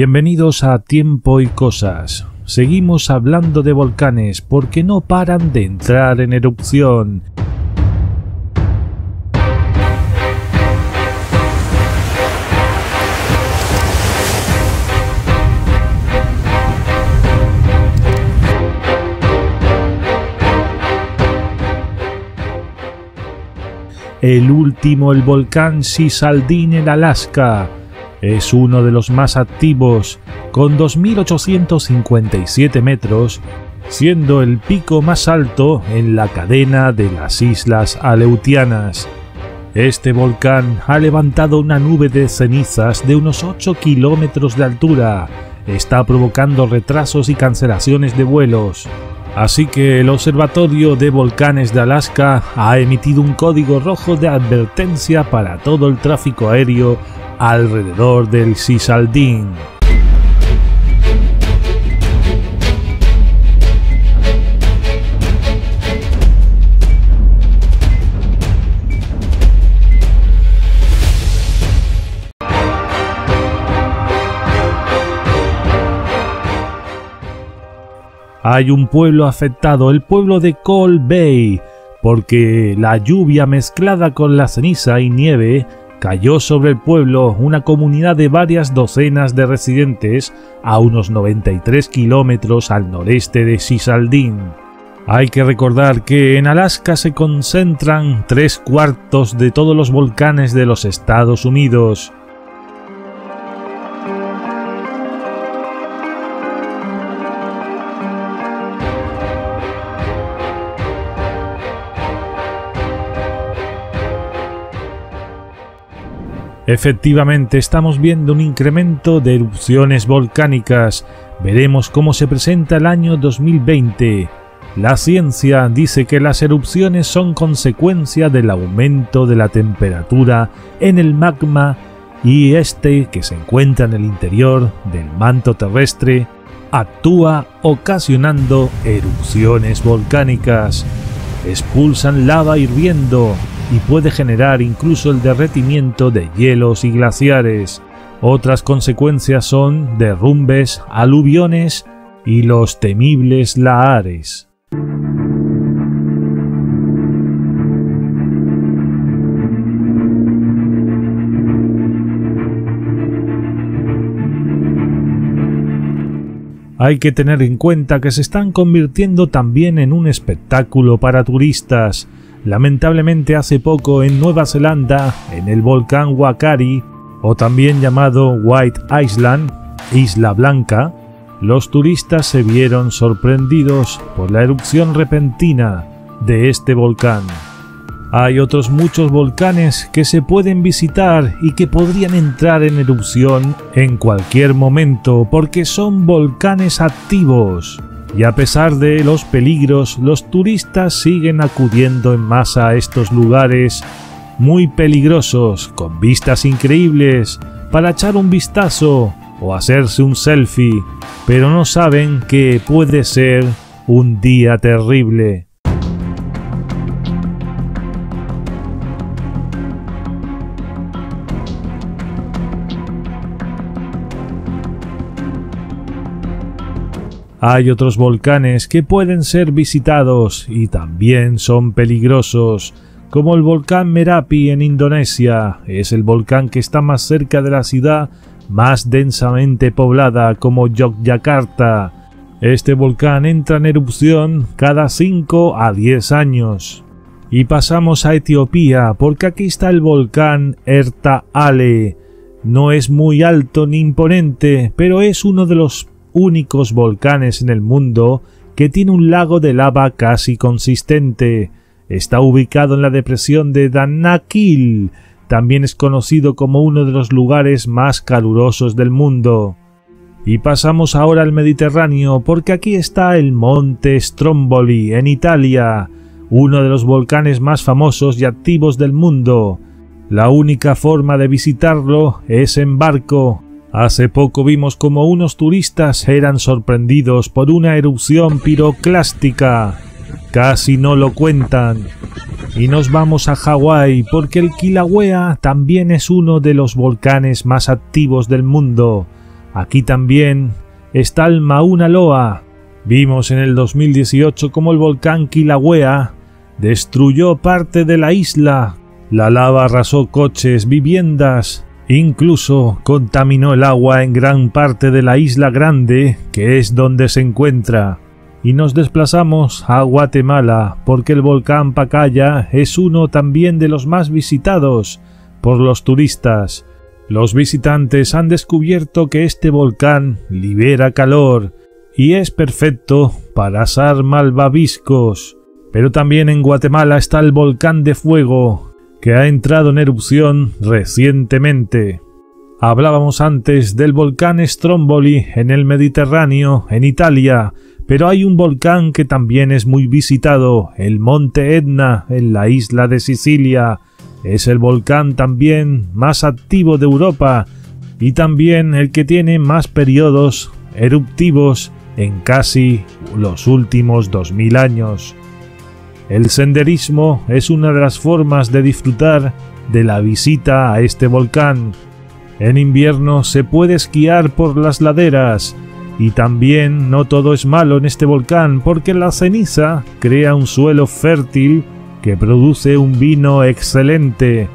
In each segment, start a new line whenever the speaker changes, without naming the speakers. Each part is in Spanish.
Bienvenidos a Tiempo y Cosas. Seguimos hablando de volcanes porque no paran de entrar en erupción. El último, el volcán Sisaldin en Alaska, es uno de los más activos, con 2.857 metros, siendo el pico más alto en la cadena de las Islas Aleutianas. Este volcán ha levantado una nube de cenizas de unos 8 kilómetros de altura, está provocando retrasos y cancelaciones de vuelos. Así que el Observatorio de Volcanes de Alaska ha emitido un código rojo de advertencia para todo el tráfico aéreo alrededor del Sisaldín. Hay un pueblo afectado, el pueblo de Cold Bay, porque la lluvia mezclada con la ceniza y nieve cayó sobre el pueblo una comunidad de varias docenas de residentes a unos 93 kilómetros al noreste de Sisaldin. Hay que recordar que en Alaska se concentran tres cuartos de todos los volcanes de los Estados Unidos, Efectivamente, estamos viendo un incremento de erupciones volcánicas. Veremos cómo se presenta el año 2020. La ciencia dice que las erupciones son consecuencia del aumento de la temperatura en el magma y este, que se encuentra en el interior del manto terrestre, actúa ocasionando erupciones volcánicas. Expulsan lava hirviendo y puede generar incluso el derretimiento de hielos y glaciares. Otras consecuencias son derrumbes, aluviones y los temibles lahares. Hay que tener en cuenta que se están convirtiendo también en un espectáculo para turistas, Lamentablemente hace poco en Nueva Zelanda, en el volcán Wakari, o también llamado White Island, Isla Blanca, los turistas se vieron sorprendidos por la erupción repentina de este volcán. Hay otros muchos volcanes que se pueden visitar y que podrían entrar en erupción en cualquier momento porque son volcanes activos y a pesar de los peligros, los turistas siguen acudiendo en masa a estos lugares muy peligrosos, con vistas increíbles, para echar un vistazo o hacerse un selfie, pero no saben que puede ser un día terrible. Hay otros volcanes que pueden ser visitados y también son peligrosos, como el volcán Merapi en Indonesia. Es el volcán que está más cerca de la ciudad más densamente poblada como Yogyakarta. Este volcán entra en erupción cada 5 a 10 años. Y pasamos a Etiopía porque aquí está el volcán Erta Ale. No es muy alto ni imponente, pero es uno de los únicos volcanes en el mundo que tiene un lago de lava casi consistente. Está ubicado en la depresión de Danakil. También es conocido como uno de los lugares más calurosos del mundo. Y pasamos ahora al Mediterráneo porque aquí está el monte Stromboli en Italia, uno de los volcanes más famosos y activos del mundo. La única forma de visitarlo es en barco Hace poco vimos como unos turistas eran sorprendidos por una erupción piroclástica. Casi no lo cuentan. Y nos vamos a Hawái porque el Kilauea también es uno de los volcanes más activos del mundo. Aquí también está el Mauna Loa. Vimos en el 2018 cómo el volcán Kilauea destruyó parte de la isla. La lava arrasó coches, viviendas, incluso contaminó el agua en gran parte de la isla grande, que es donde se encuentra. Y nos desplazamos a Guatemala porque el volcán Pacaya es uno también de los más visitados por los turistas. Los visitantes han descubierto que este volcán libera calor y es perfecto para asar malvaviscos. Pero también en Guatemala está el volcán de fuego, que ha entrado en erupción recientemente. Hablábamos antes del volcán Stromboli en el Mediterráneo, en Italia, pero hay un volcán que también es muy visitado, el Monte Etna, en la isla de Sicilia. Es el volcán también más activo de Europa y también el que tiene más periodos eruptivos en casi los últimos 2000 años. El senderismo es una de las formas de disfrutar de la visita a este volcán. En invierno se puede esquiar por las laderas y también no todo es malo en este volcán porque la ceniza crea un suelo fértil que produce un vino excelente.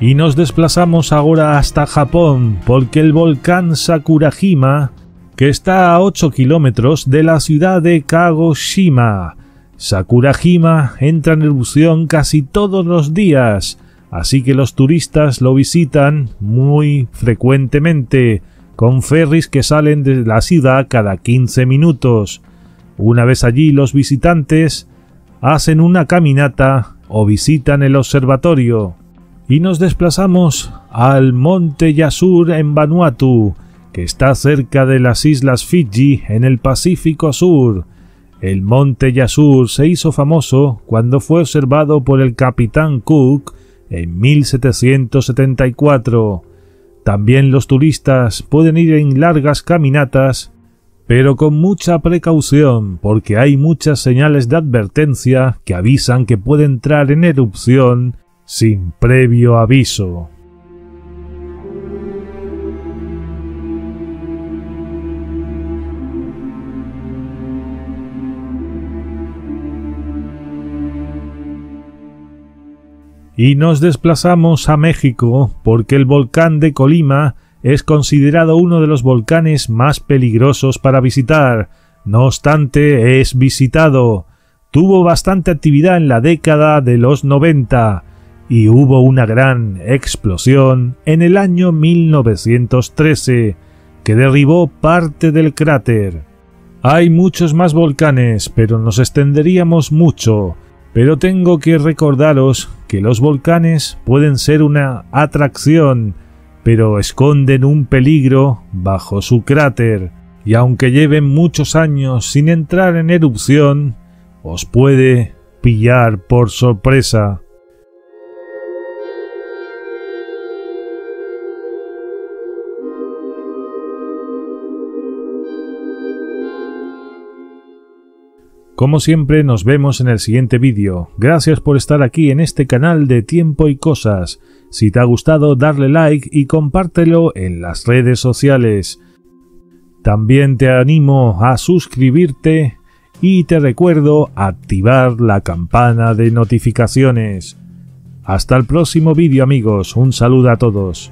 Y nos desplazamos ahora hasta Japón porque el volcán Sakurajima, que está a 8 kilómetros de la ciudad de Kagoshima, Sakurajima entra en erupción casi todos los días, así que los turistas lo visitan muy frecuentemente, con ferries que salen de la ciudad cada 15 minutos. Una vez allí los visitantes hacen una caminata o visitan el observatorio y nos desplazamos al monte Yasur en Vanuatu, que está cerca de las islas Fiji en el Pacífico Sur. El monte Yasur se hizo famoso cuando fue observado por el capitán Cook en 1774. También los turistas pueden ir en largas caminatas, pero con mucha precaución porque hay muchas señales de advertencia que avisan que puede entrar en erupción sin previo aviso. Y nos desplazamos a México porque el volcán de Colima es considerado uno de los volcanes más peligrosos para visitar. No obstante, es visitado. Tuvo bastante actividad en la década de los 90 y hubo una gran explosión en el año 1913 que derribó parte del cráter. Hay muchos más volcanes, pero nos extenderíamos mucho pero tengo que recordaros que los volcanes pueden ser una atracción, pero esconden un peligro bajo su cráter, y aunque lleven muchos años sin entrar en erupción, os puede pillar por sorpresa. Como siempre nos vemos en el siguiente vídeo. Gracias por estar aquí en este canal de Tiempo y Cosas. Si te ha gustado darle like y compártelo en las redes sociales. También te animo a suscribirte y te recuerdo activar la campana de notificaciones. Hasta el próximo vídeo amigos, un saludo a todos.